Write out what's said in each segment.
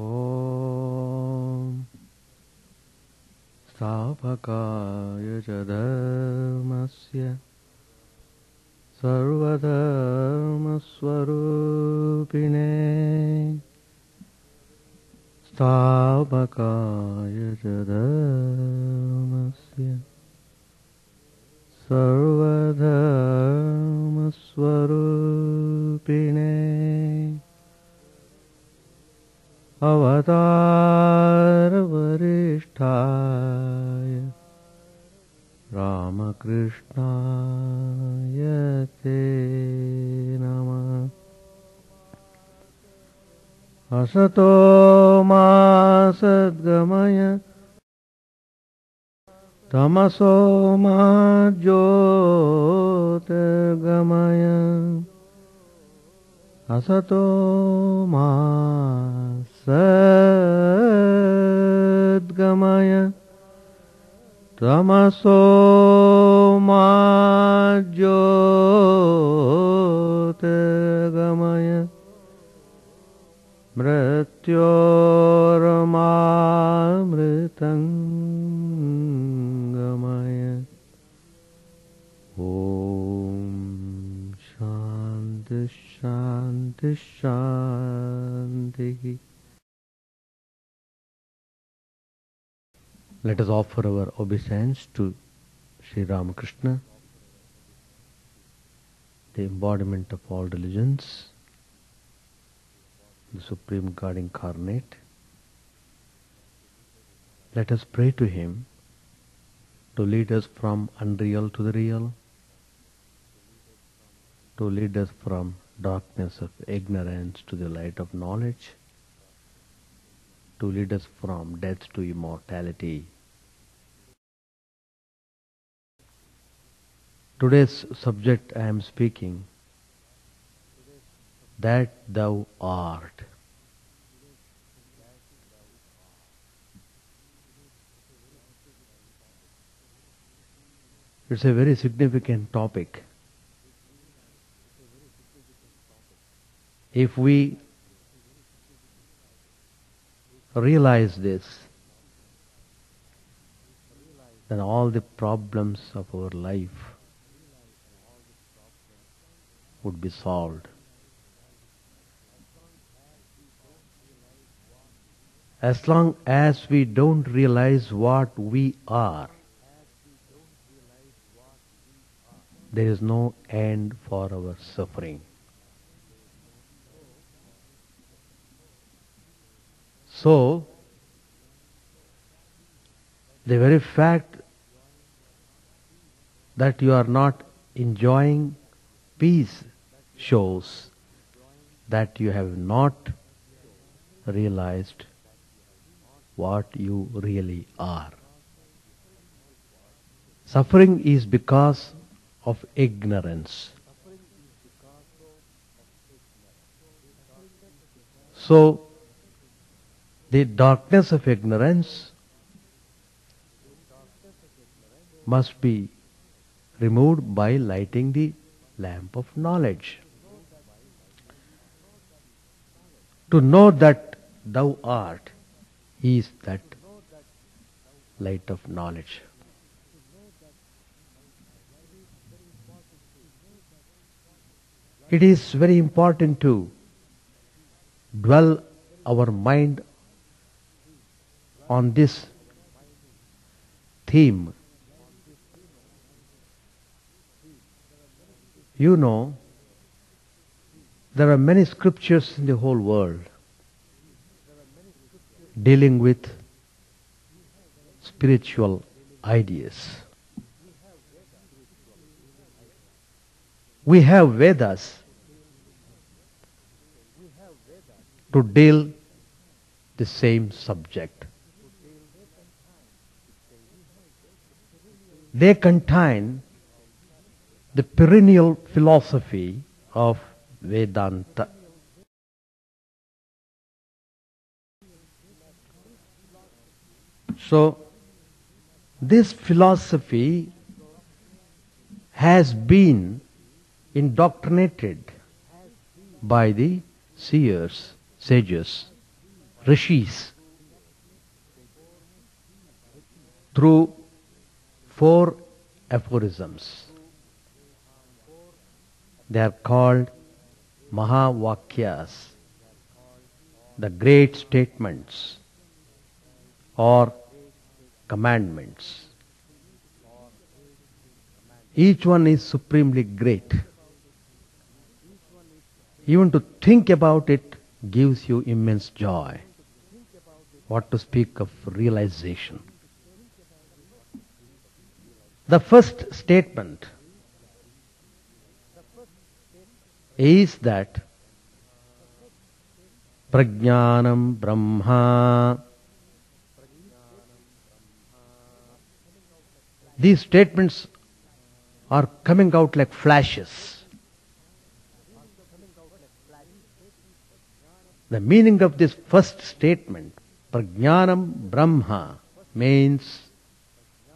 ॐ स्थापकाय च धर्मस्य सर्वधर्मस्वरूपिणे स्थापकाय च धर्मस्य सर्वधर्मस्वरूपिणे अवतारवरिष्ठाय रामकृष्णाय ते नमः। असतो मा सद्गमय तमसो मा ज्योतिर्गमय असतो मा सद्गमय तमसो मा ज्योतिर्गमय मृत्योर्मामृतङ्गमय। ॐ शान्ति शान्ति शान्तिः। Let us offer our obeisance to Sri Ramakrishna, the embodiment of all religions, the Supreme God incarnate. Let us pray to Him to lead us from unreal to the real, to lead us from darkness of ignorance to the light of knowledge, to lead us from death to immortality. Today's subject I am speaking, that thou art. It's a very significant topic. If we realize this, then all the problems of our life would be solved. As long as we don't realize what we are, there is no end for our suffering. So, the very fact that you are not enjoying peace shows that you have not realized what you really are. Suffering is because of ignorance. So, the darkness of ignorance must be removed by lighting the lamp of knowledge. To know that thou art is that light of knowledge. It is very important to dwell our mind on this theme. You know, there are many scriptures in the whole world dealing with spiritual ideas. We have Vedas to deal the same subject. They contain the perennial philosophy of Vedanta. So, this philosophy has been indoctrinated by the seers, sages rishis through four aphorisms. They are called Mahavakyas, the great statements or commandments. Each one is supremely great. Even to think about it gives you immense joy. What to speak of realization. The first statement is that Prajnanam Brahma. These statements are coming out like flashes. The meaning of this first statement, Prajnanam Brahma, means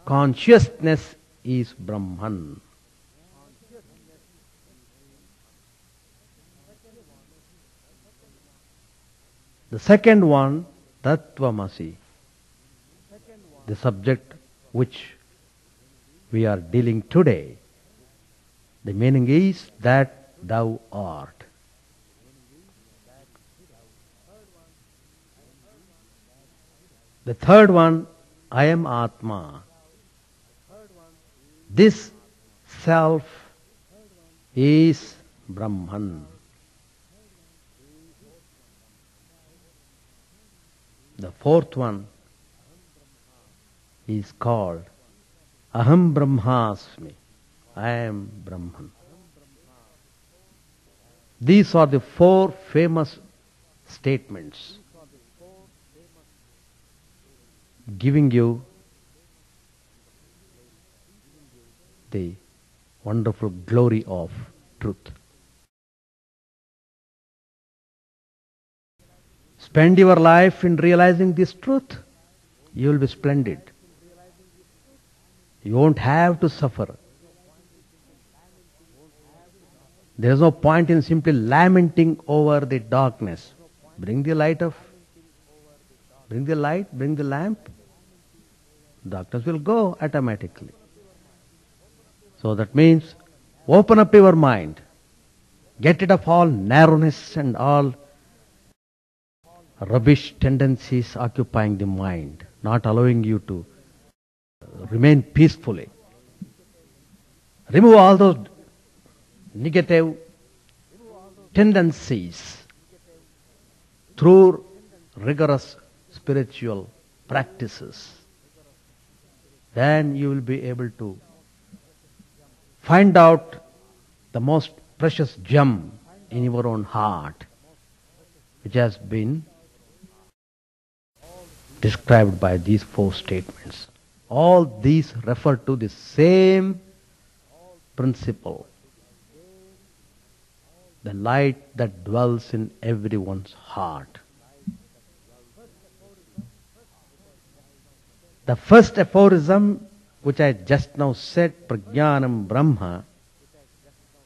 consciousness is Brahman. The second one, Tattvamasi, the subject which we are dealing today. The meaning is that thou art. The third one, Ayam Atma. This self is Brahman. The fourth one is called Aham Brahmasmi. I am Brahman. These are the four famous statements giving you the wonderful glory of truth. Spend your life in realizing this truth, you will be splendid. You won't have to suffer. There is no point in simply lamenting over the darkness. Bring the light of, bring the light, bring the lamp. Darkness will go automatically. So that means open up your mind. Get rid of all narrowness and all rubbish tendencies occupying the mind, not allowing you to remain peacefully. Remove all those negative tendencies through rigorous spiritual practices. Then you will be able to find out the most precious gem in your own heart, which has been described by these four statements. All these refer to the same principle the light that dwells in everyone's heart. The first aphorism, which I just now said, Prajnanam Brahma,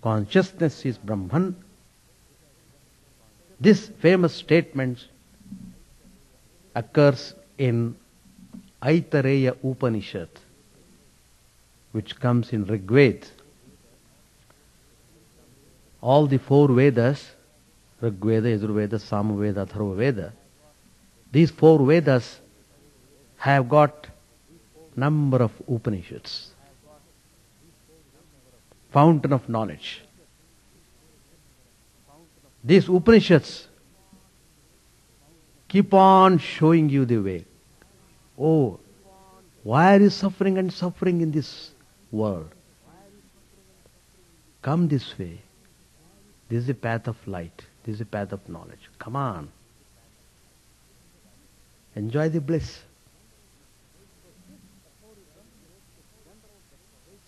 consciousness is Brahman. This famous statement occurs in Aitareya Upanishad, which comes in Rigved. All the four Vedas, Rigveda, Yajurveda, Samaveda, Atharvaveda, these four Vedas have got number of Upanishads, fountain of knowledge. These Upanishads keep on showing you the way. Oh, why are you suffering and suffering in this world? Come this way. This is the path of light. This is the path of knowledge. Come on. Enjoy the bliss.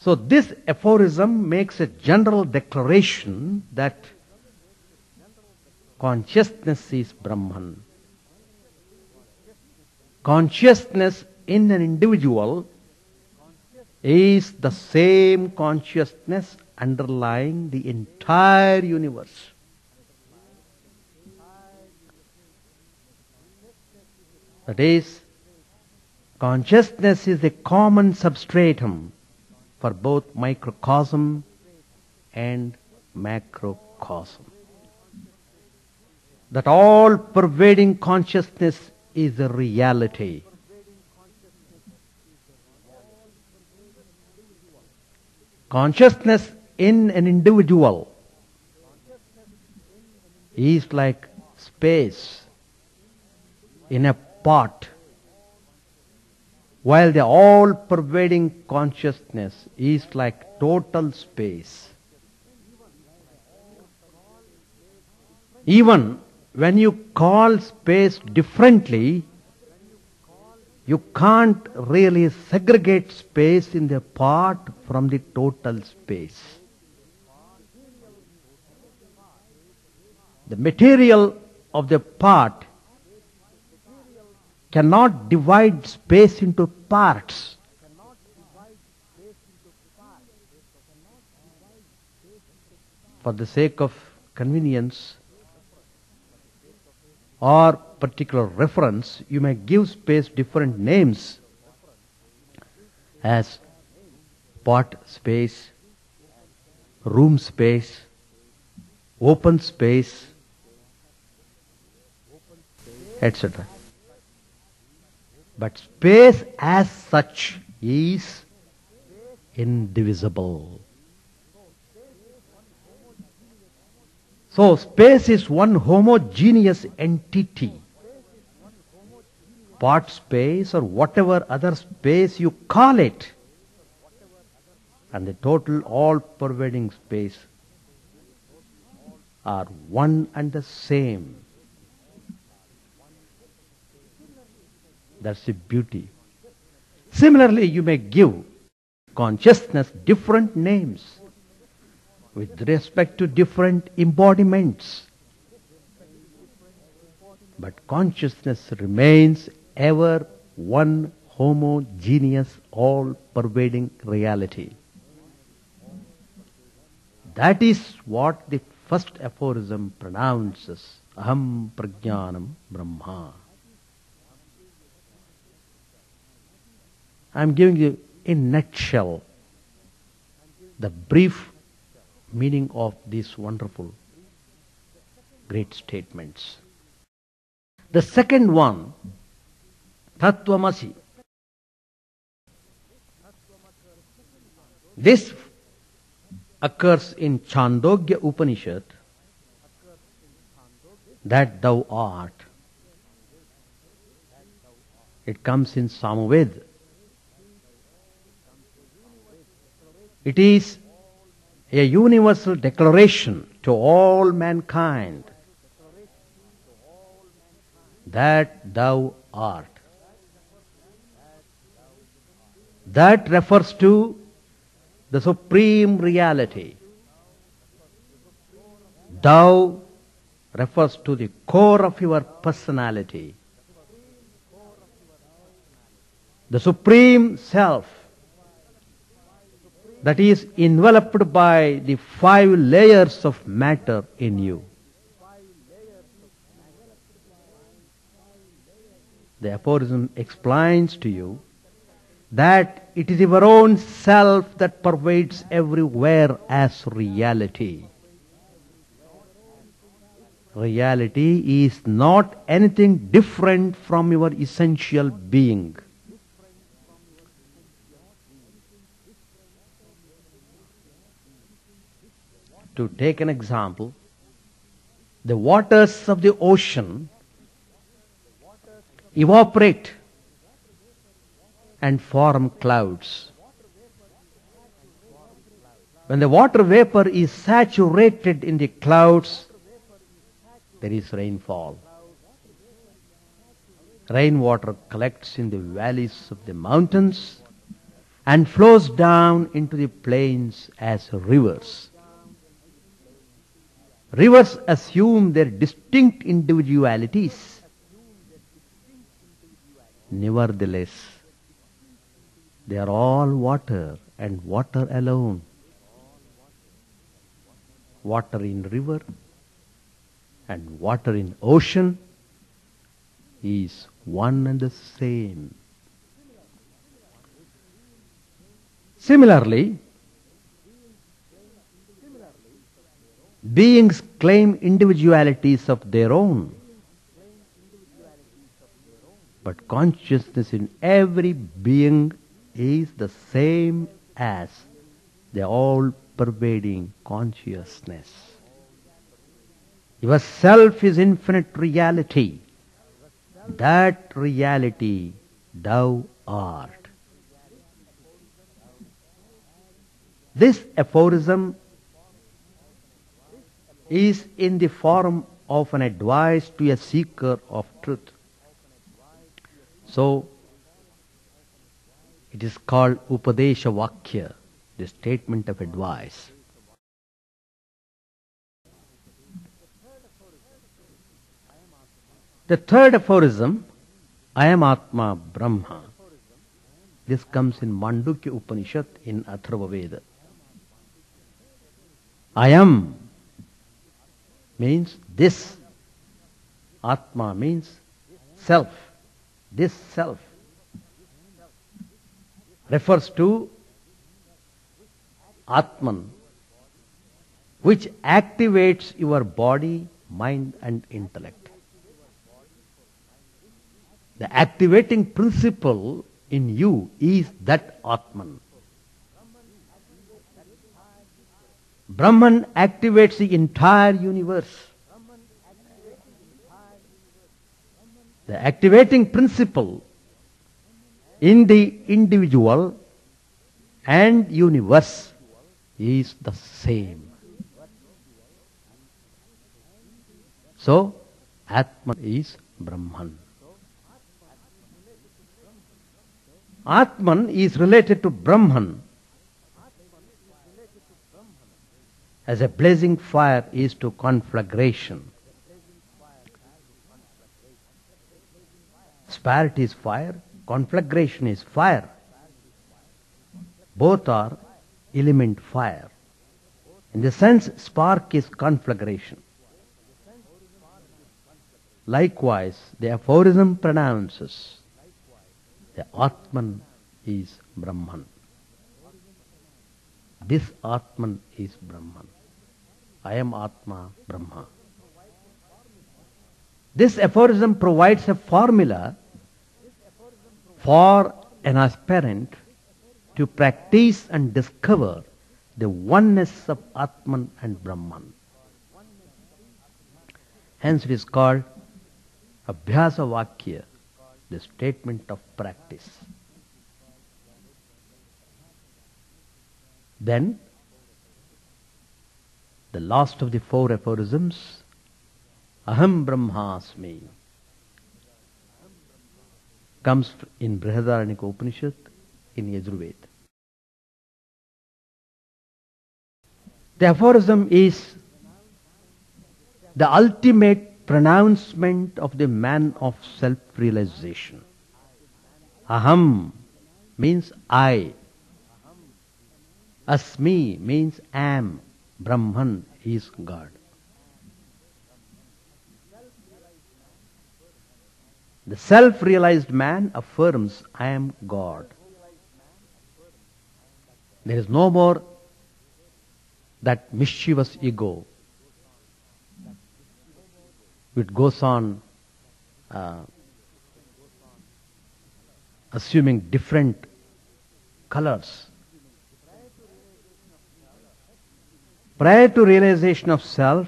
So this aphorism makes a general declaration that consciousness is Brahman. Consciousness in an individual is the same consciousness underlying the entire universe. That is, consciousness is a common substratum for both microcosm and macrocosm. That all pervading consciousness is a reality. Consciousness in an individual is like space in a pot, while the all pervading consciousness is like total space. Even when you call space differently, you can't really segregate space in the part from the total space. The material of the pot cannot divide space into parts. For the sake of convenience or particular reference, you may give space different names as pot space, room space, open space, etc. But space as such is indivisible. So space is one homogeneous entity. Part space or whatever other space you call it. And the total all pervading space are one and the same. That's the beauty. Similarly, you may give consciousness different names with respect to different embodiments. But consciousness remains ever one homogeneous, all pervading reality. That is what the first aphorism pronounces Aham Prajnanam Brahma. I am giving you in nutshell the brief meaning of these wonderful great statements. The second one, Tattvamasi. This occurs in Chandogya Upanishad that thou art. It comes in Samaved. It is a universal declaration to all mankind that thou art. That refers to the supreme reality. Thou refers to the core of your personality. The supreme self that is enveloped by the five layers of matter in you. The aphorism explains to you that it is your own self that pervades everywhere as reality. Reality is not anything different from your essential being. To take an example, the waters of the ocean evaporate and form clouds. When the water vapor is saturated in the clouds, there is rainfall. Rainwater collects in the valleys of the mountains and flows down into the plains as rivers. Rivers assume their distinct individualities. Nevertheless, they are all water and water alone. Water in river and water in ocean is one and the same. Similarly, beings claim individualities of their own. But consciousness in every being is the same as the all pervading consciousness. Your self is infinite reality. That reality thou art. This aphorism is in the form of an advice to a seeker of truth. So, it is called Upadesha Vakya, the statement of advice. The third aphorism, Ayam Atma Brahma. This comes in Mandukya Upanishad in Atharva Veda. Ayam means this. Atma means self. This self refers to Atman, which activates your body, mind, and intellect. The activating principle in you is that Atman. Brahman activates the entire universe. The activating principle in the individual and universe is the same. So, Atman is Brahman. Atman is related to Brahman as a blazing fire is to conflagration. Spirit is fire, conflagration is fire. Both are element fire. In the sense, spark is conflagration. Likewise, the aphorism pronounces the Atman is Brahman. This Atman is Brahman. Ayam Atma Brahma. This aphorism provides a formula for an aspirant to practice and discover the oneness of Atman and Brahman. Hence it is called Abhyasa Vakya, the statement of practice. Then, the last of the four aphorisms, Aham Brahmasmi, comes in Brihadaranyaka Upanishad in Yajurveda. The aphorism is the ultimate pronouncement of the man of self-realization. Aham means I. Asmi means am. Brahman is God. The self-realized man affirms, I am God. There is no more that mischievous ego which goes on uh, assuming different colors. Prior to realization of self,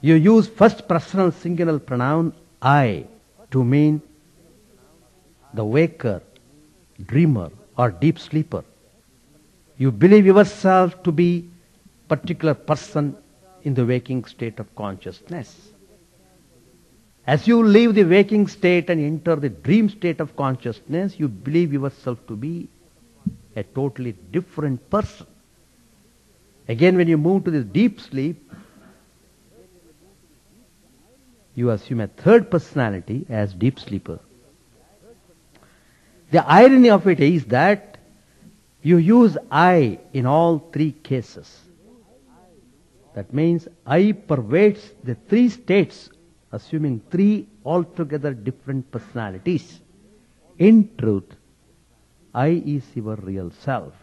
you use first personal singular pronoun I to mean the waker, dreamer, or deep sleeper. You believe yourself to be particular person in the waking state of consciousness. As you leave the waking state and enter the dream state of consciousness, you believe yourself to be a totally different person. Again, when you move to this deep sleep, you assume a third personality as deep sleeper. The irony of it is that you use I in all three cases. That means I pervades the three states assuming three altogether different personalities. In truth, I is your real self.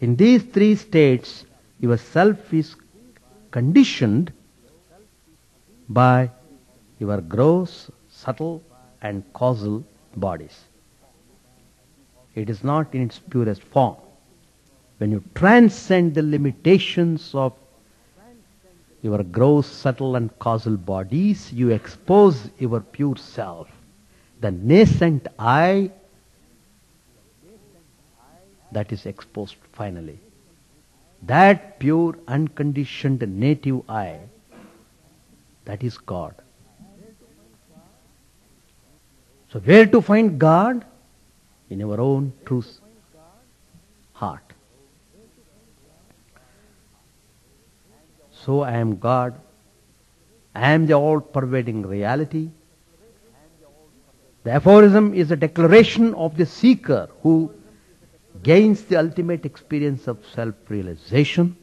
In these three states, your self is conditioned by your gross, subtle, and causal bodies. It is not in its purest form. When you transcend the limitations of your gross, subtle, and causal bodies, you expose your pure self. The nascent I that is exposed finally. That pure, unconditioned native I, that is God. So, where to find God? In our own truth heart. So, I am God. I am the all pervading reality. The aphorism is a declaration of the seeker who gains the ultimate experience of self-realization.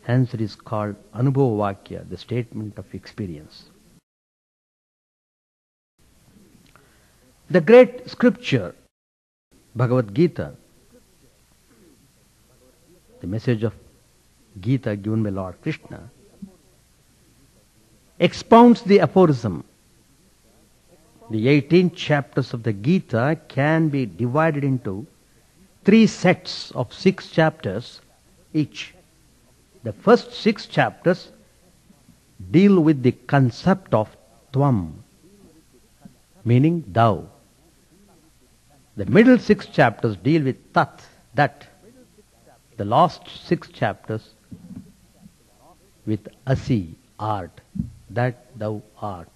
Hence it is called Anubhava Vakya, the statement of experience. The great scripture, Bhagavad Gita, the message of Gita given by Lord Krishna, expounds the aphorism. The 18 chapters of the Gita can be divided into three sets of six chapters each. The first six chapters deal with the concept of Tvam, meaning thou. The middle six chapters deal with Tat, that. The last six chapters with Asi, art, that thou art.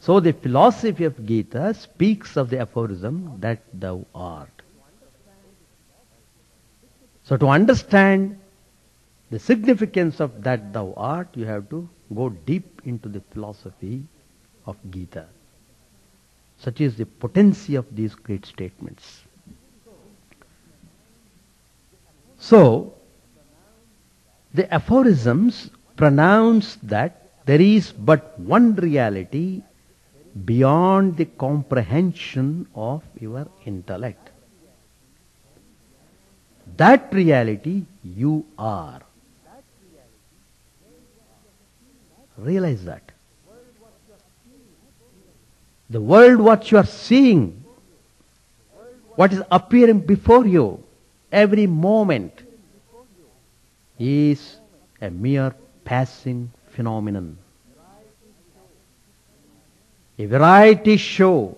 So the philosophy of Gita speaks of the aphorism that thou art. So to understand the significance of that thou art, you have to go deep into the philosophy of Gita. Such is the potency of these great statements. So, the aphorisms pronounce that there is but one reality beyond the comprehension of your intellect. That reality you are. Realize that. The world what you are seeing, what is appearing before you every moment is a mere passing phenomenon. A variety show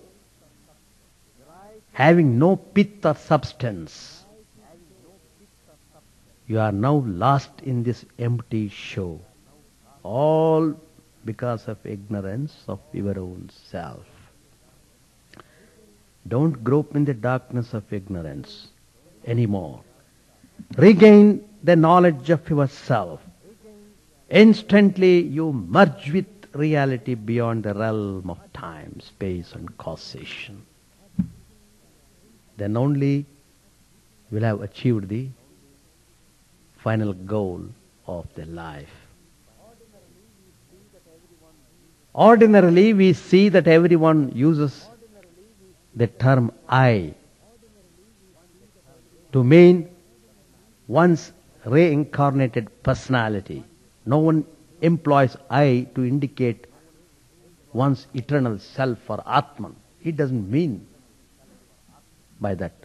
having no pith or substance. You are now lost in this empty show. All because of ignorance of your own self. Don't grope in the darkness of ignorance anymore. Regain the knowledge of yourself. Instantly you merge with reality beyond the realm of time, space, and causation. Then only will have achieved the final goal of the life. Ordinarily, we see that everyone uses the term I to mean one's reincarnated personality. No one employs I to indicate one's eternal self or Atman. It doesn't mean by that.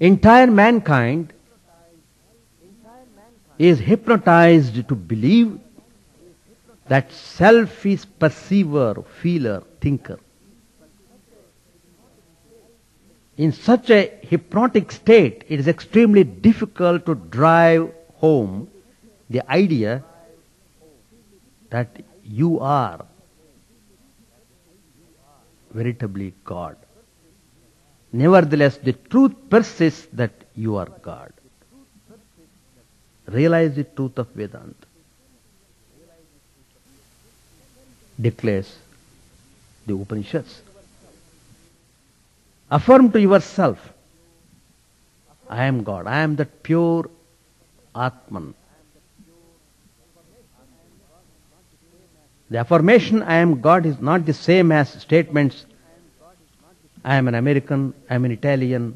Entire mankind is hypnotized to believe that self is perceiver, feeler, thinker. In such a hypnotic state, it is extremely difficult to drive home the idea that you are veritably God. Nevertheless, the truth persists that you are God. Realize the truth of Vedanta. Declares the Upanishads. Affirm to yourself, I am God. I am that pure, Atman. The affirmation I am God is not the same as statements I am an American, I am an Italian,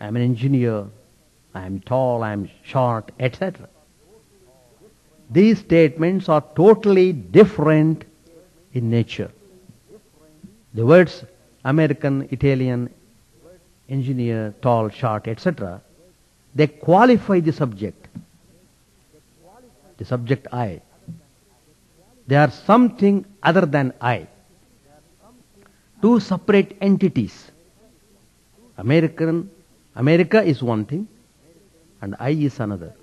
I am an engineer, I am tall, I am short, etc. These statements are totally different in nature. The words American, Italian, engineer, tall, short, etc., they qualify the subject. The subject I. They are something other than I. Two separate entities. American, America is one thing and I is another.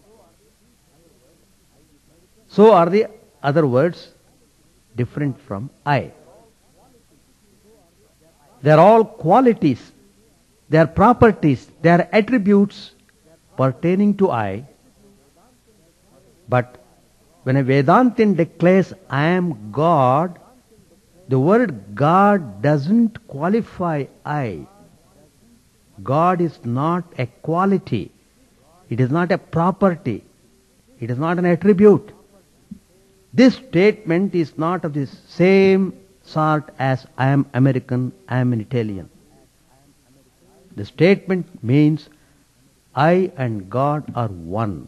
So are the other words different from I. They are all qualities, they are properties, they are attributes pertaining to I. But when a Vedantin declares I am God, the word God doesn't qualify I. God is not a quality. It is not a property. It is not an attribute. This statement is not of the same sort as I am American, I am an Italian. The statement means I and God are one.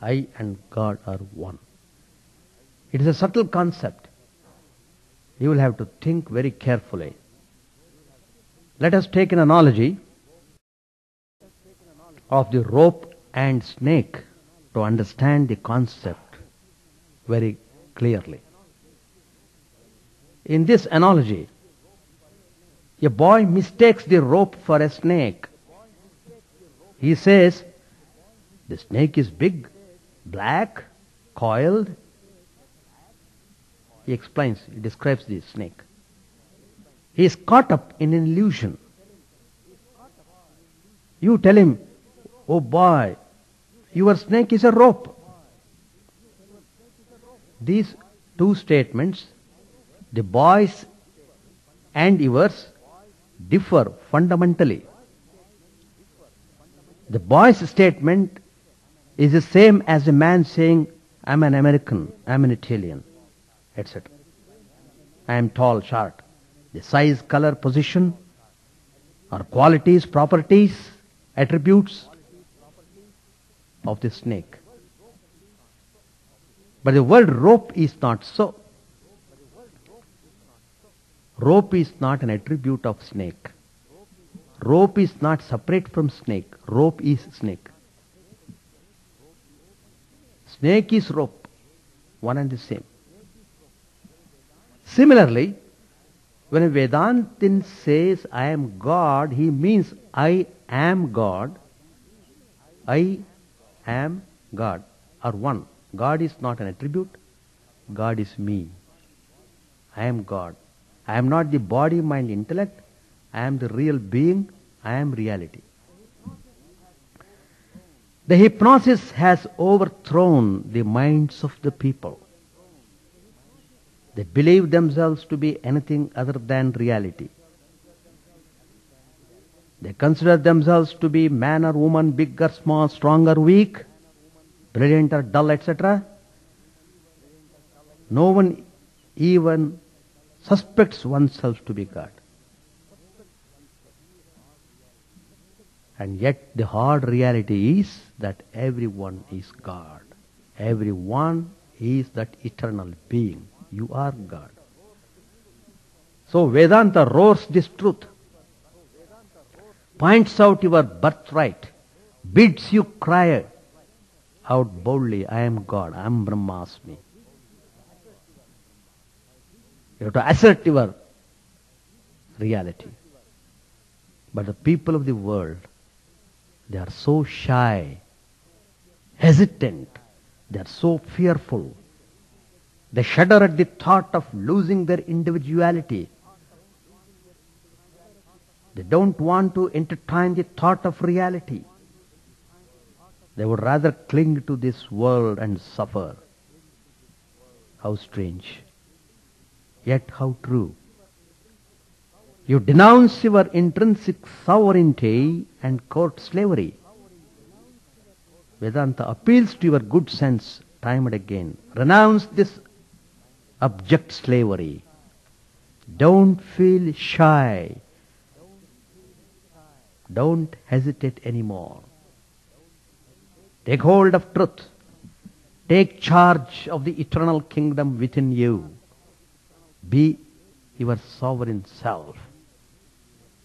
I and God are one. It is a subtle concept. You will have to think very carefully. Let us take an analogy of the rope and snake to understand the concept very clearly. In this analogy, a boy mistakes the rope for a snake. He says, the snake is big, black, coiled. He explains, he describes the snake. He is caught up in an illusion. You tell him, oh boy, your snake is a rope. These two statements, the boy's and yours, differ fundamentally. The boy's statement is the same as a man saying, I'm an American, I'm an Italian, etc. I am tall, short. The size, color, position, or qualities, properties, attributes of the snake. But the word rope is not so. Rope is not an attribute of snake. Rope is not separate from snake. Rope is snake. Snake is rope, one and the same. Similarly, when a Vedantin says, I am God, he means I am God. I am God, are one. God is not an attribute. God is me. I am God. I am not the body, mind, intellect. I am the real being. I am reality. The hypnosis has overthrown the minds of the people. They believe themselves to be anything other than reality. They consider themselves to be man or woman, big or small, strong or weak, brilliant or dull, etc. No one even suspects oneself to be God. And yet the hard reality is that everyone is God. Everyone is that eternal being. You are God. So Vedanta roars this truth, points out your birthright, bids you cry out boldly, I am God, I am Brahmasmi. You have to assert your reality. But the people of the world, they are so shy, hesitant, they are so fearful. They shudder at the thought of losing their individuality. They don't want to entertain the thought of reality. They would rather cling to this world and suffer. How strange. Yet how true. You denounce your intrinsic sovereignty and court slavery. Vedanta appeals to your good sense time and again. Renounce this abject slavery. Don't feel shy. Don't hesitate anymore. Take hold of truth. Take charge of the eternal kingdom within you. Be your sovereign self.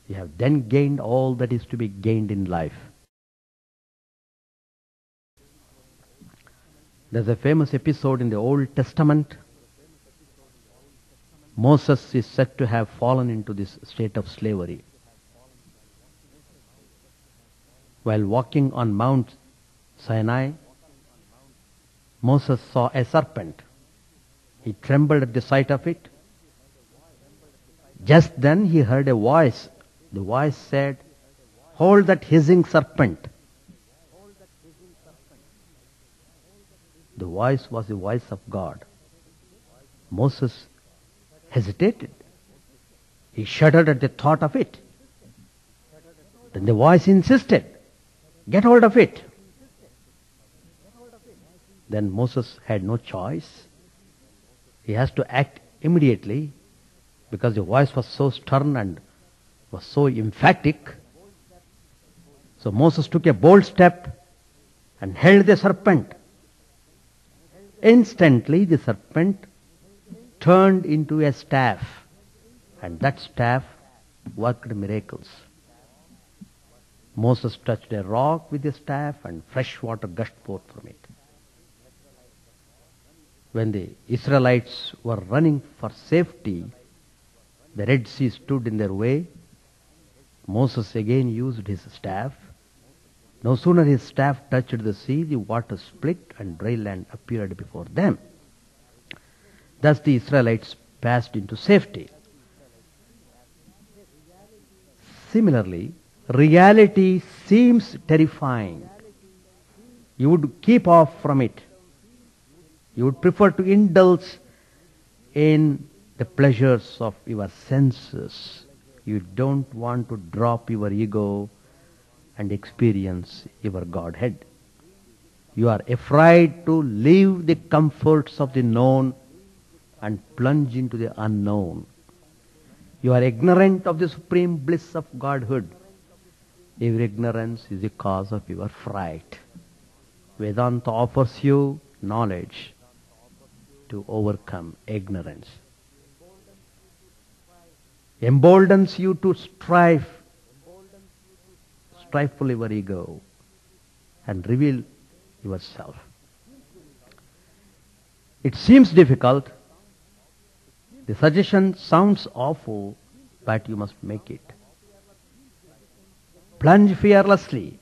You have then gained all that is to be gained in life. There's a famous episode in the Old Testament. Moses is said to have fallen into this state of slavery. While walking on Mount Sinai, Moses saw a serpent. He trembled at the sight of it. Just then he heard a voice. The voice said, Hold that hissing serpent. The voice was the voice of God. Moses hesitated. He shuddered at the thought of it. Then the voice insisted, Get hold of it. Then Moses had no choice. He has to act immediately because the voice was so stern and was so emphatic. So Moses took a bold step and held the serpent. Instantly the serpent turned into a staff and that staff worked miracles. Moses touched a rock with the staff and fresh water gushed forth from it. When the Israelites were running for safety, the Red Sea stood in their way. Moses again used his staff. No sooner his staff touched the sea, the water split and dry land appeared before them. Thus the Israelites passed into safety. Similarly, reality seems terrifying. You would keep off from it. You would prefer to indulge in the pleasures of your senses. You don't want to drop your ego and experience your Godhead. You are afraid to leave the comforts of the known and plunge into the unknown. You are ignorant of the supreme bliss of Godhood. Your ignorance is the cause of your fright. Vedanta offers you knowledge to overcome ignorance. Emboldens you to strive, strive for your ego and reveal yourself. It seems difficult. The suggestion sounds awful, but you must make it. Plunge fearlessly.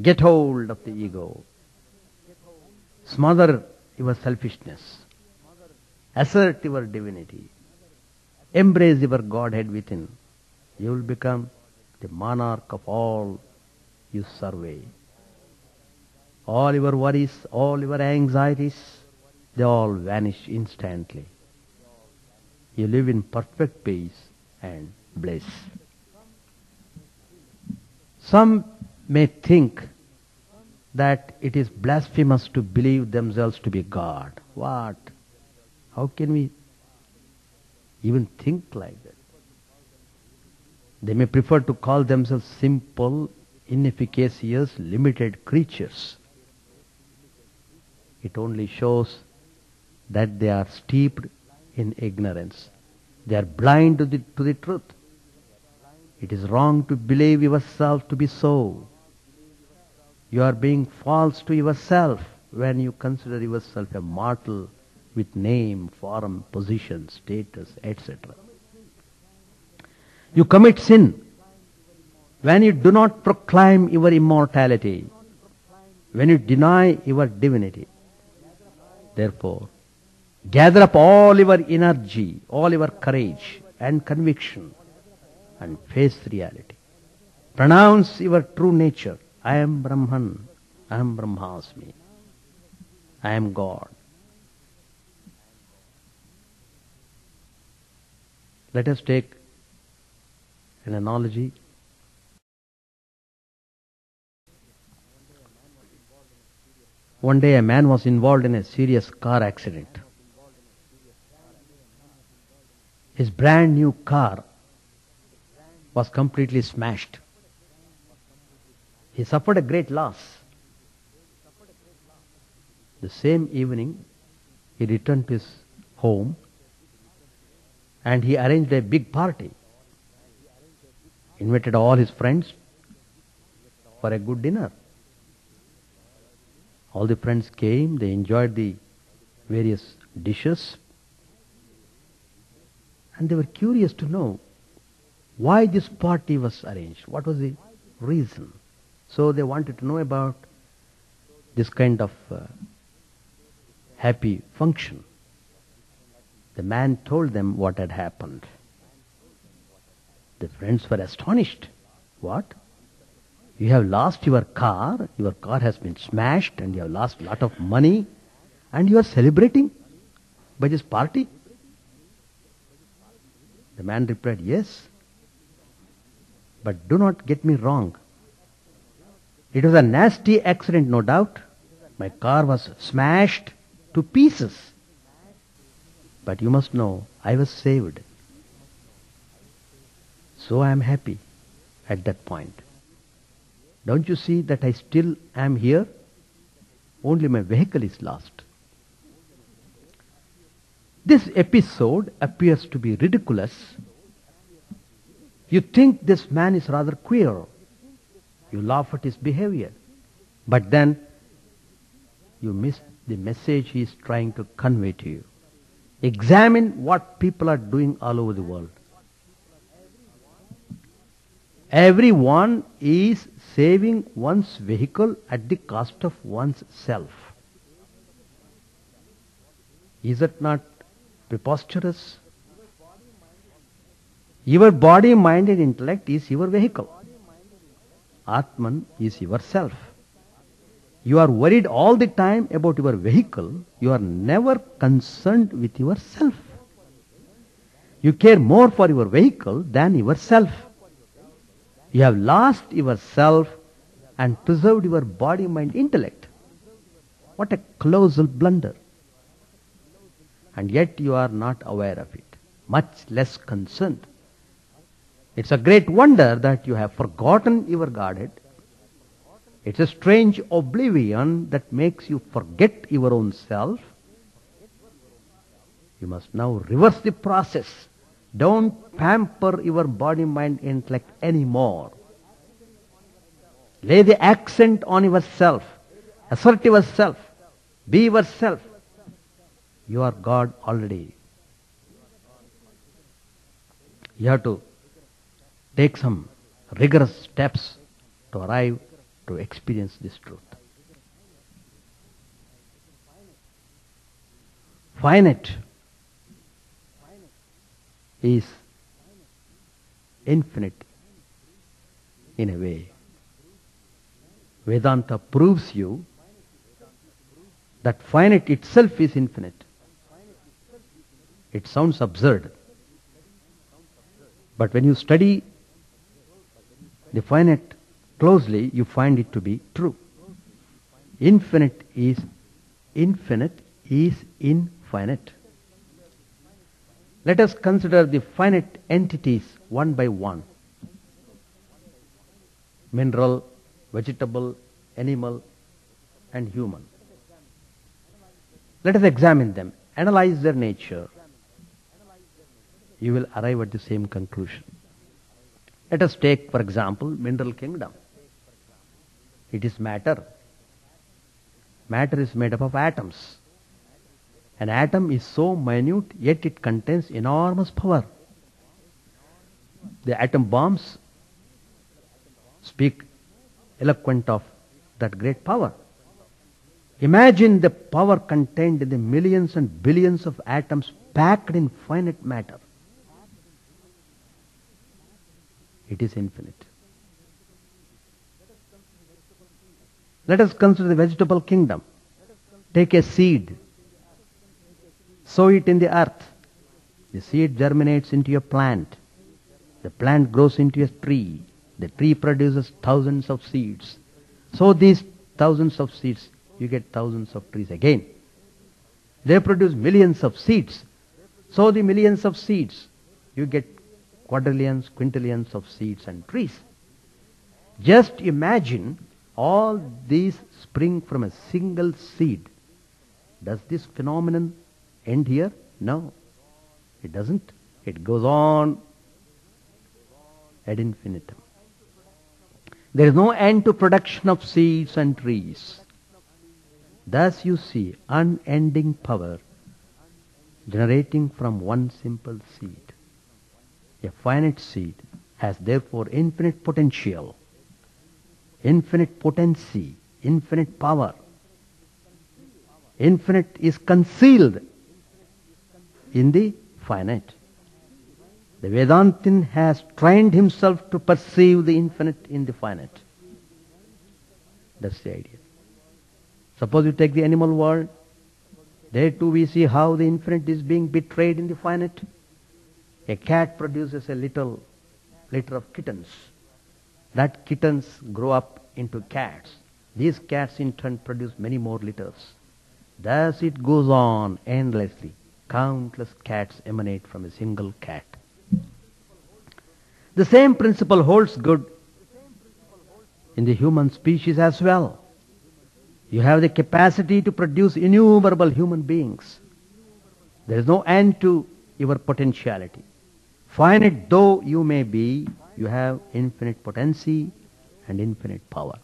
Get hold of the ego. Smother your selfishness. Assert your divinity. Embrace your Godhead within. You will become the monarch of all you survey. All your worries, all your anxieties, they all vanish instantly. You live in perfect peace and bliss. Some may think that it is blasphemous to believe themselves to be God. What? How can we even think like that? They may prefer to call themselves simple, inefficacious, limited creatures. It only shows that they are steeped in ignorance. They are blind to the, to the truth. It is wrong to believe yourself to be so. You are being false to yourself when you consider yourself a mortal with name, form, position, status, etc. You commit sin when you do not proclaim your immortality, when you deny your divinity. Therefore, gather up all your energy, all your courage and conviction and face reality. Pronounce your true nature. I am Brahman. Aham Brahmasmi. I am God. Let us take an analogy. One day a man was involved in a serious car accident. His brand new car was completely smashed. He suffered a great loss. The same evening, he returned to his home and he arranged a big party. Invited all his friends for a good dinner. All the friends came, they enjoyed the various dishes, and they were curious to know why this party was arranged. What was the reason? So they wanted to know about this kind of uh, happy function. The man told them what had happened. The friends were astonished. What? You have lost your car, your car has been smashed, and you have lost a lot of money, and you are celebrating by this party? The man replied, Yes. But do not get me wrong. It was a nasty accident, no doubt. My car was smashed to pieces. But you must know, I was saved. So I am happy at that point. Don't you see that I still am here? Only my vehicle is lost. This episode appears to be ridiculous. You think this man is rather queer. You laugh at his behavior. But then you miss the message he is trying to convey to you. Examine what people are doing all over the world. Everyone is saving one's vehicle at the cost of one's self. Is it not preposterous? Your body, mind and intellect is your vehicle. Atman is yourself. You are worried all the time about your vehicle. You are never concerned with yourself. You care more for your vehicle than yourself. You have lost yourself and preserved your body, mind, intellect. What a colossal blunder. And yet you are not aware of it, much less concerned. It's a great wonder that you have forgotten your Godhead. It's a strange oblivion that makes you forget your own self. You must now reverse the process. Don't pamper your body, mind, intellect anymore. Lay the accent on yourself. Assert yourself. Be yourself. You are God already. You have to take some rigorous steps to arrive to experience this truth. Finite is infinite in a way. Vedanta proves you that finite itself is infinite. It sounds absurd. But when you study the finite closely, you find it to be true. Infinite is infinite is infinite. Let us consider the finite entities one by one. Mineral, vegetable, animal, and human. Let us examine them, analyze their nature. You will arrive at the same conclusion. Let us take, for example, mineral kingdom. It is matter. Matter is made up of atoms. An atom is so minute, yet it contains enormous power. The atom bombs speak eloquent of that great power. Imagine the power contained in the millions and billions of atoms packed in finite matter. It is infinite. Let us consider the vegetable kingdom. Take a seed, sow it in the earth. The seed germinates into a plant. The plant grows into a tree. The tree produces thousands of seeds. So these thousands of seeds, you get thousands of trees again. They produce millions of seeds. So the millions of seeds, you get quadrillions, quintillions of seeds and trees. Just imagine all these spring from a single seed. Does this phenomenon end here? No. It doesn't. It goes on ad infinitum. There is no end to production of seeds and trees. Thus you see unending power generating from one simple seed. A finite seed has therefore infinite potential, infinite potency, infinite power. Infinite is concealed in the finite. The Vedantin has trained himself to perceive the infinite in the finite. That's the idea. Suppose you take the animal world, there too we see how the infinite is being betrayed in the finite. A cat produces a little litter of kittens. That kittens grow up into cats. These cats in turn produce many more litters. Thus it goes on endlessly. Countless cats emanate from a single cat. The same principle holds good in the human species as well. You have the capacity to produce innumerable human beings. There is no end to your potentiality. Finite though you may be, you have infinite potency and infinite power.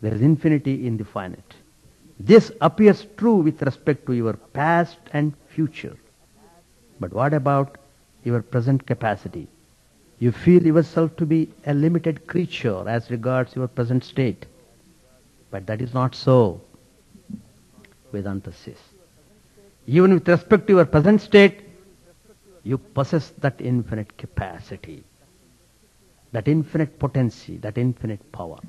There is infinity in the finite. This appears true with respect to your past and future. But what about your present capacity? You feel yourself to be a limited creature as regards your present state. But that is not so, Vedanta says. Even with respect to your present state, you possess that infinite capacity, that infinite potency, that infinite power.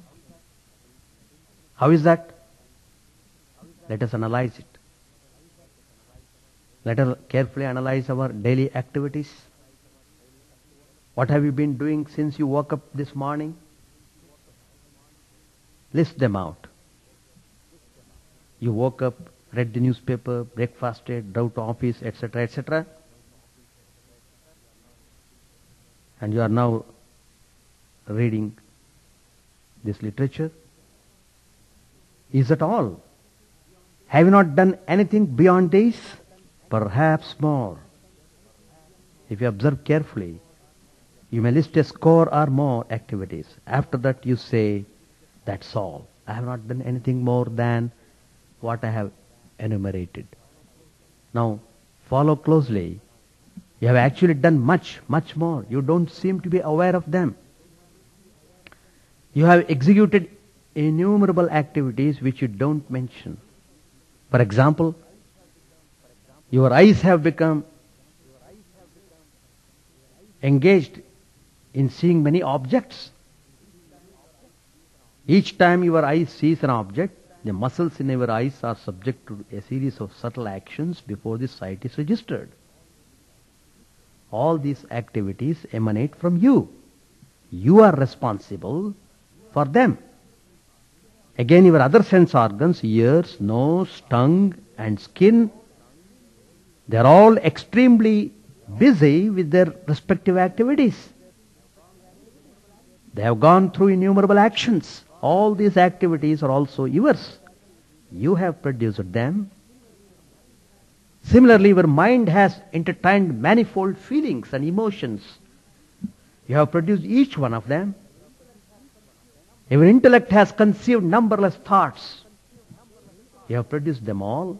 How is that? Let us analyze it. Let us carefully analyze our daily activities. What have you been doing since you woke up this morning? List them out. You woke up, read the newspaper, breakfasted, drove to office, etc., etc. And you are now reading this literature. Is that all? Have you not done anything beyond this? Perhaps more. If you observe carefully, you may list a score or more activities. After that you say, that's all. I have not done anything more than what I have enumerated. Now, follow closely. You have actually done much, much more. You don't seem to be aware of them. You have executed innumerable activities which you don't mention. For example, your eyes have become engaged in seeing many objects. Each time your eye sees an object, the muscles in your eyes are subject to a series of subtle actions before the sight is registered. All these activities emanate from you. You are responsible for them. Again, your other sense organs, ears, nose, tongue, and skin, they are all extremely busy with their respective activities. They have gone through innumerable actions. All these activities are also yours. You have produced them. Similarly, your mind has entertained manifold feelings and emotions. You have produced each one of them. Your intellect has conceived numberless thoughts. You have produced them all.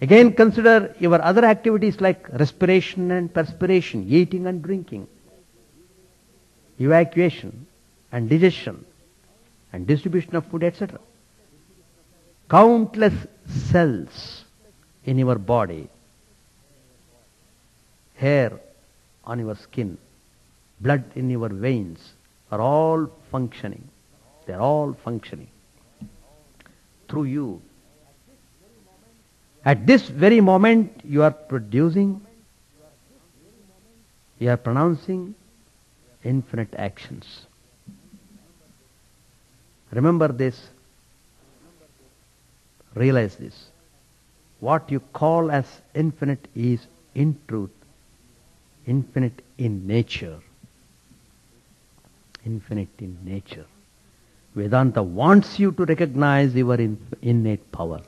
Again, consider your other activities like respiration and perspiration, eating and drinking, evacuation and digestion, and distribution of food, etc. Countless cells in your body, hair on your skin, blood in your veins are all functioning. They are all functioning through you. At this very moment, you are producing You are pronouncing infinite actions. Remember this. Realize this. What you call as infinite is in truth infinite in nature. Infinite in nature. Vedanta wants you to recognize your innate power.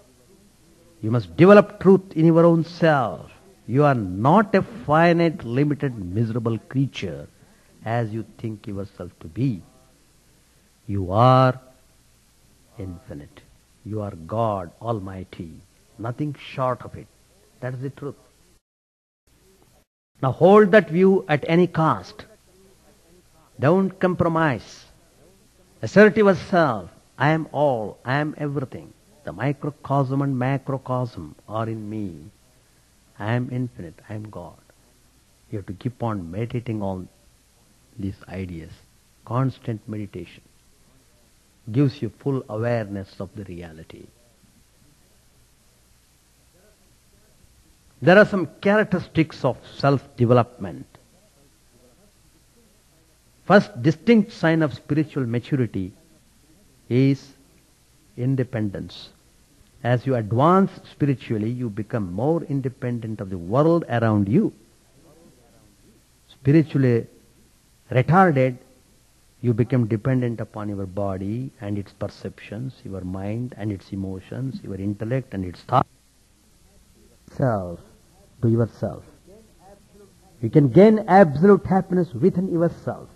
You must develop truth in your own self. You are not a finite, limited, miserable creature as you think yourself to be. You are infinite. You are God Almighty. Nothing short of it. That is the truth. Now hold that view at any cost. Don't compromise. Assert yourself. I am all. I am everything. The microcosm and macrocosm are in me. I am infinite. I am God. You have to keep on meditating on these ideas. Constant meditation gives you full awareness of the reality. There are some characteristics of self-development. First distinct sign of spiritual maturity is independence. As you advance spiritually, you become more independent of the world around you. Spiritually retarded, you become dependent upon your body and its perceptions, your mind and its emotions, your intellect and its thoughts. Self to yourself. You can gain absolute happiness within yourself.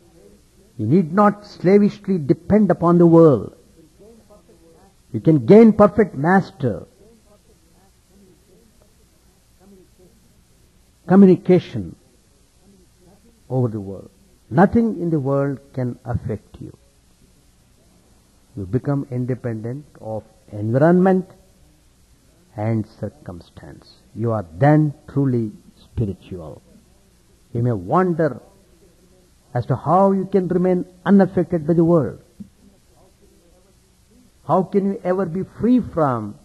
You need not slavishly depend upon the world. You can gain perfect master. Communication over the world. Nothing in the world can affect you. You become independent of environment and circumstance. You are then truly spiritual. You may wonder as to how you can remain unaffected by the world. How can you ever be free from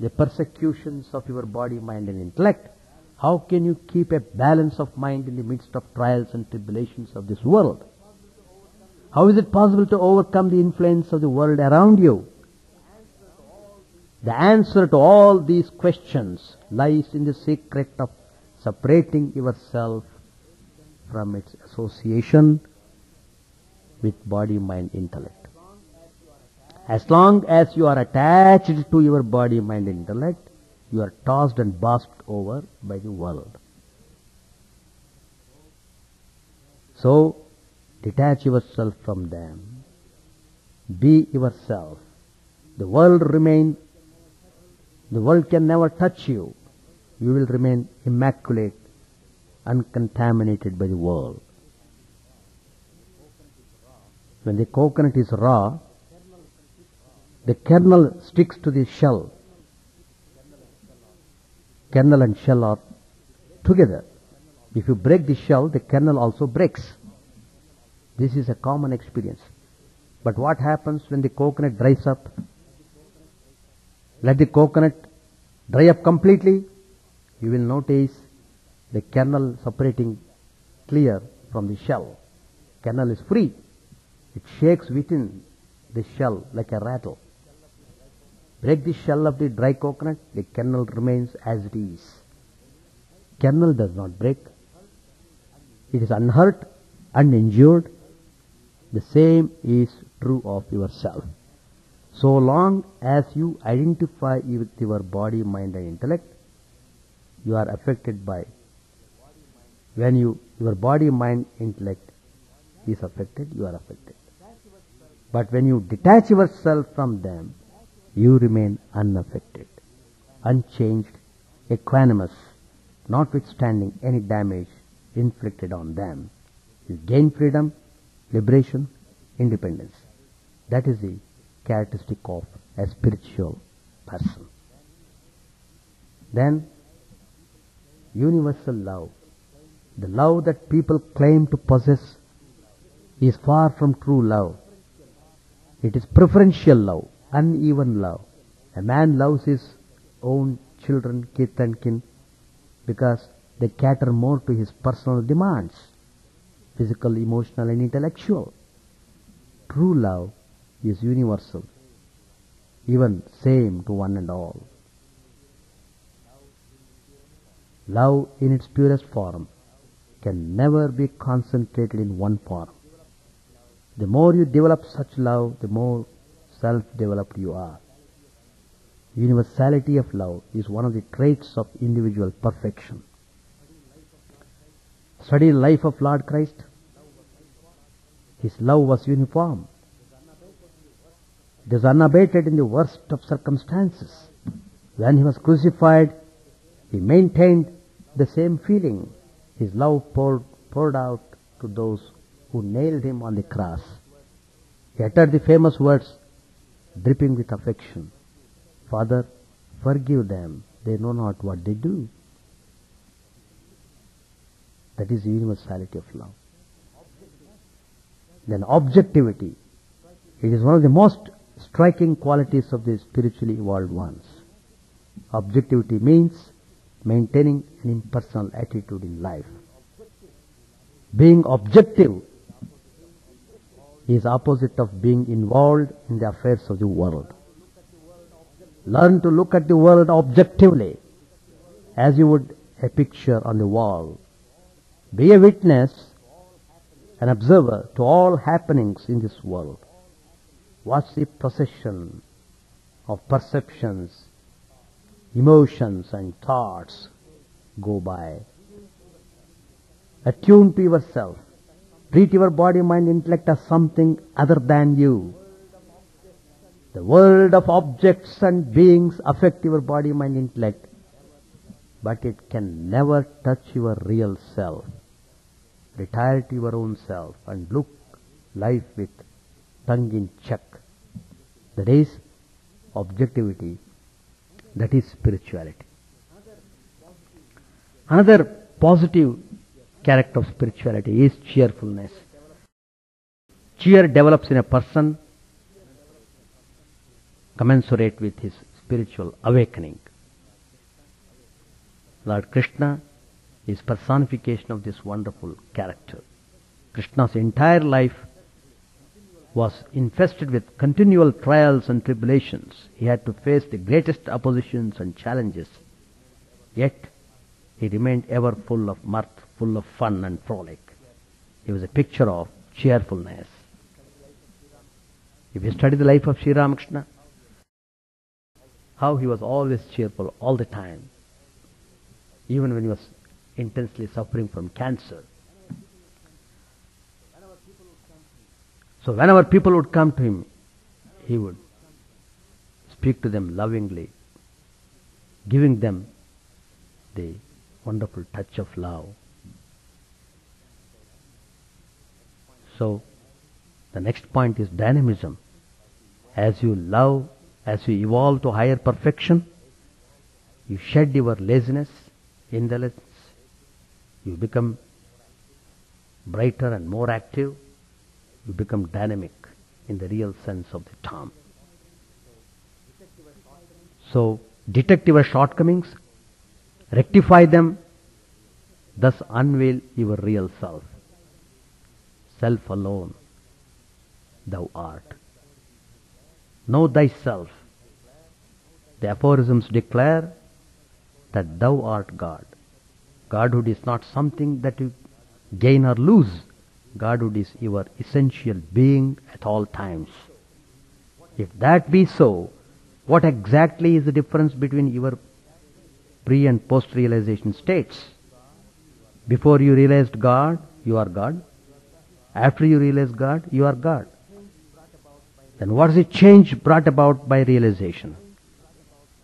the persecutions of your body, mind and intellect? How can you keep a balance of mind in the midst of trials and tribulations of this world? How is it possible to overcome the influence of the world around you? The answer to all these questions lies in the secret of separating yourself from its association with body, mind, intellect. As long as you are attached to your body, mind, intellect, you are tossed and busked over by the world. So, detach yourself from them. Be yourself. The world remain, the world can never touch you. You will remain immaculate, uncontaminated by the world. When the coconut is raw, the kernel sticks to the shell. Kernel and shell are together. If you break the shell, the kernel also breaks. This is a common experience. But what happens when the coconut dries up? Let the coconut dry up completely. You will notice the kernel separating clear from the shell. Kernel is free. It shakes within the shell like a rattle. Break the shell of the dry coconut, the kernel remains as it is. Kernel does not break. It is unhurt, uninjured. The same is true of yourself. So long as you identify with your body, mind and intellect, you are affected by. When you, your body, mind, intellect is affected, you are affected. But when you detach yourself from them, you remain unaffected, unchanged, equanimous, notwithstanding any damage inflicted on them. You gain freedom, liberation, independence. That is the characteristic of a spiritual person. Then, universal love. The love that people claim to possess is far from true love. It is preferential love uneven love. A man loves his own children, kith and kin, because they cater more to his personal demands, physical, emotional and intellectual. True love is universal, even same to one and all. Love in its purest form can never be concentrated in one form. The more you develop such love, the more self-developed you are. Universality of love is one of the traits of individual perfection. Study life of Lord Christ. His love was uniform. It was unabated in the worst of circumstances. When he was crucified, he maintained the same feeling. His love poured, poured out to those who nailed him on the cross. He uttered the famous words, dripping with affection. Father, forgive them. They know not what they do. That is the universality of love. Then objectivity. It is one of the most striking qualities of the spiritually evolved ones. Objectivity means maintaining an impersonal attitude in life. Being objective is opposite of being involved in the affairs of the world. Learn to look at the world objectively as you would a picture on the wall. Be a witness, an observer to all happenings in this world. Watch the procession of perceptions, emotions and thoughts go by. Attune to yourself. Treat your body, mind, intellect as something other than you. The world of objects and beings affect your body, mind, intellect, but it can never touch your real self. Retire to your own self and look life with tongue in check. That is objectivity. That is spirituality. Another positive character of spirituality is cheerfulness. Cheer develops in a person commensurate with his spiritual awakening. Lord Krishna is personification of this wonderful character. Krishna's entire life was infested with continual trials and tribulations. He had to face the greatest oppositions and challenges. Yet, he remained ever full of mirth, full of fun and frolic. He was a picture of cheerfulness. If you study the life of Sri Ramakrishna, how he was always cheerful all the time, even when he was intensely suffering from cancer. So whenever people would come to him, he would speak to them lovingly, giving them the wonderful touch of love. So the next point is dynamism. As you love, as you evolve to higher perfection, you shed your laziness, indolence, you become brighter and more active, you become dynamic in the real sense of the term. So, detect your shortcomings, rectify them, thus unveil your real self. Self alone, thou art. Know thyself. The aphorisms declare that thou art God. Godhood is not something that you gain or lose. Godhood is your essential being at all times. If that be so, what exactly is the difference between your pre and post realization states? Before you realized God, you are God. After you realize God, you are God. Then what is the change brought about by realization?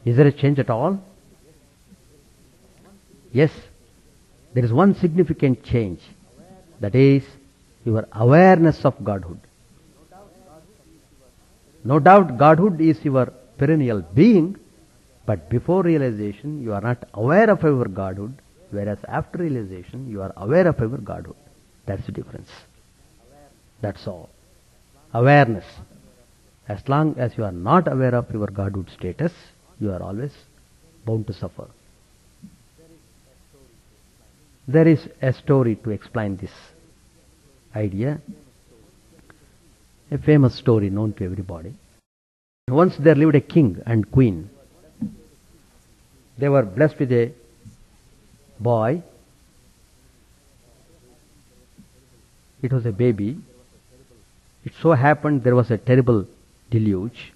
Is there a change at all? Yes, there is one significant change. That is your awareness of Godhood. No doubt Godhood is your perennial being, but before realization you are not aware of your Godhood, whereas after realization you are aware of your Godhood. That's the difference. That's all. Awareness. As long as you are not aware of your Godhood status, you are always bound to suffer. There is a story to explain this idea. A famous story known to everybody. Once there lived a king and queen. They were blessed with a boy. It was a baby. It so happened there was a terrible deluge,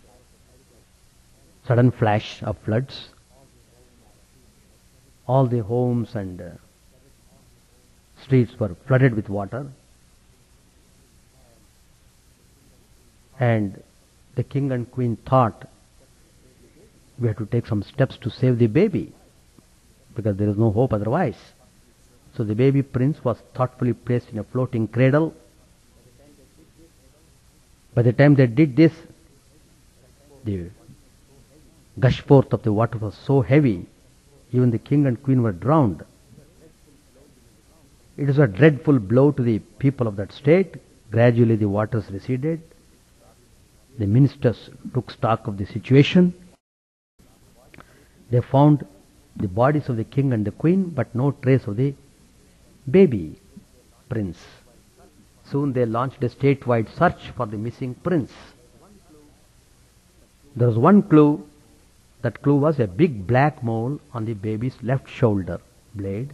sudden flash of floods. All the homes and uh, streets were flooded with water. And the king and queen thought we have to take some steps to save the baby because there is no hope otherwise. So the baby prince was thoughtfully placed in a floating cradle. By the time they did this, the gush forth of the water was so heavy, even the king and queen were drowned. It was a dreadful blow to the people of that state. Gradually the waters receded. The ministers took stock of the situation. They found the bodies of the king and the queen, but no trace of the baby prince. Soon they launched a statewide search for the missing prince. There was one clue. That clue was a big black mole on the baby's left shoulder blade.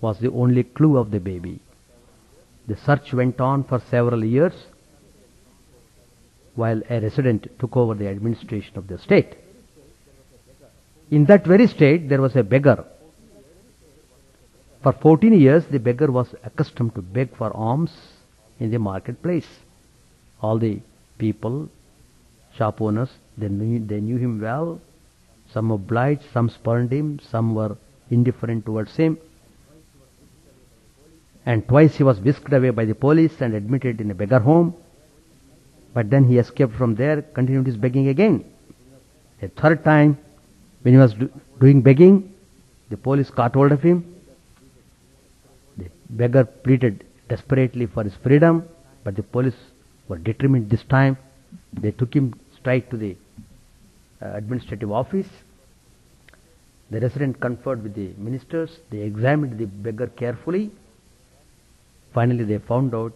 Was the only clue of the baby. The search went on for several years while a resident took over the administration of the state. In that very state, there was a beggar. For 14 years, the beggar was accustomed to beg for alms in the marketplace. All the people, shop owners, they knew, they knew him well. Some obliged, some spurned him, some were indifferent towards him. And twice he was whisked away by the police and admitted in a beggar home. But then he escaped from there, continued his begging again. A third time, when he was do, doing begging, the police caught hold of him. The beggar pleaded desperately for his freedom, but the police were determined this time. They took him straight to the uh, administrative office. The resident conferred with the ministers. They examined the beggar carefully. Finally, they found out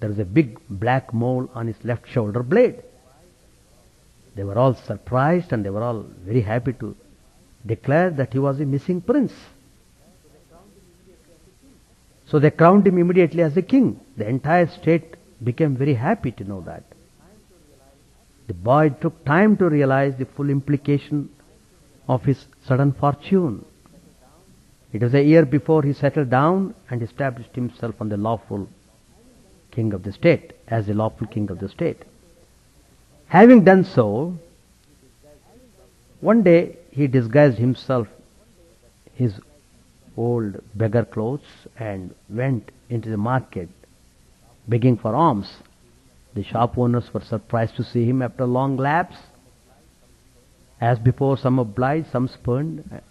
there was a big black mole on his left shoulder blade. They were all surprised and they were all very happy to declare that he was a missing prince. So they crowned him immediately as a king. The entire state became very happy to know that. The boy took time to realize the full implication of his sudden fortune. It was a year before he settled down and established himself on the lawful king of the state, as the lawful king of the state. Having done so, one day he disguised himself, his old beggar clothes, and went into the market begging for alms. The shop owners were surprised to see him after a long lapse. As before, some obliged, some spurned,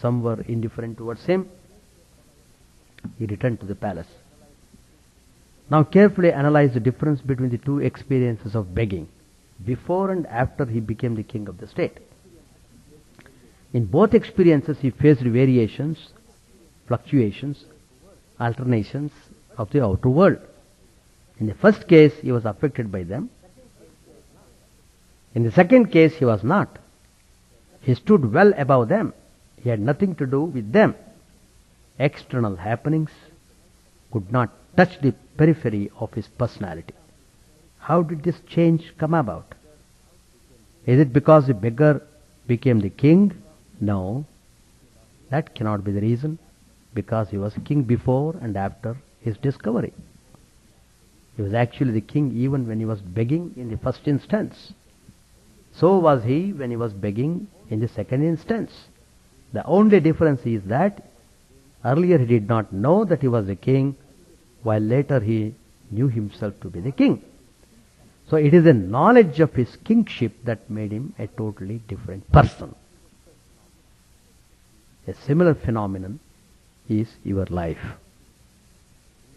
some were indifferent towards him. He returned to the palace. Now carefully analyze the difference between the two experiences of begging, before and after he became the king of the state. In both experiences he faced variations, fluctuations, alternations of the outer world. In the first case he was affected by them. In the second case he was not. He stood well above them. He had nothing to do with them. External happenings could not touch the periphery of his personality. How did this change come about? Is it because the beggar became the king? No. That cannot be the reason. Because he was king before and after his discovery. He was actually the king even when he was begging in the first instance. So was he when he was begging in the second instance. The only difference is that earlier he did not know that he was the king while later he knew himself to be the king. So it is the knowledge of his kingship that made him a totally different person. A similar phenomenon is your life.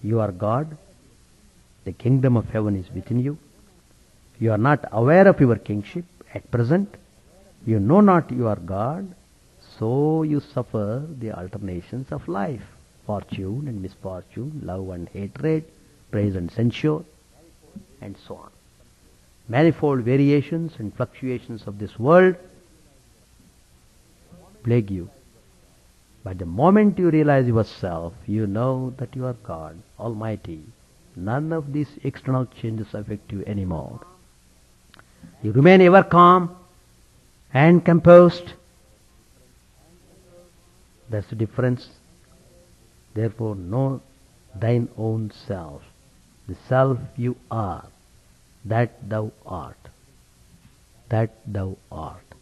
You are God. The kingdom of heaven is within you. You are not aware of your kingship at present. You know not you are God. so you suffer the alternations of life fortune and misfortune, love and hatred, praise and censure, and so on. Manifold variations and fluctuations of this world plague you. But the moment you realize yourself, you know that you are God, Almighty. None of these external changes affect you anymore. You remain ever calm and composed. That's the difference. Therefore, know thine own self. The self you are, that thou art. That thou art.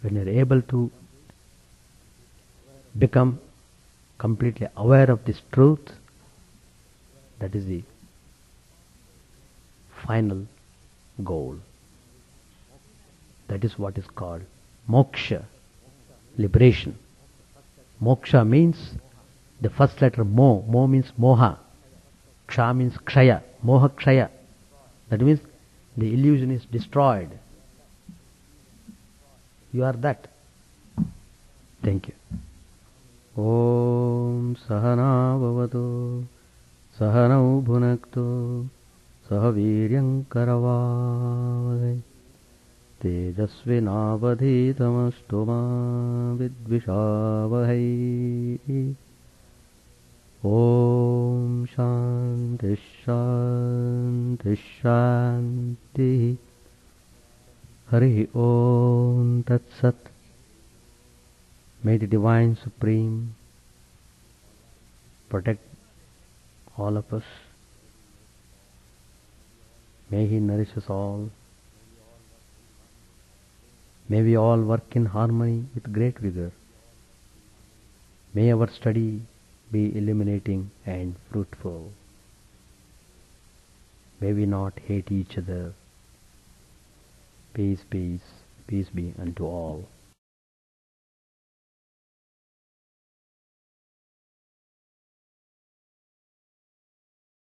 When you're able to become completely aware of this truth, that is the final goal. That is what is called moksha, liberation. Moksha means the first letter mo. Mo means moha. Ksha means kshaya. Moha kshaya. That means the illusion is destroyed. You are that. Thank you. ॐ सहना भवतु सहनौ भुनक्तु सह वीर्यङ्करवावहै तेजस्विनावधीतमस्तुमा विद्विषावहै। शांति शांति हरिः ॐ तत्सत्। May the divine supreme protect all of us may he nourish all May we all work in harmony with great vigor. May our study be illuminating and fruitful. May we not hate each other. Peace, peace, peace be unto all.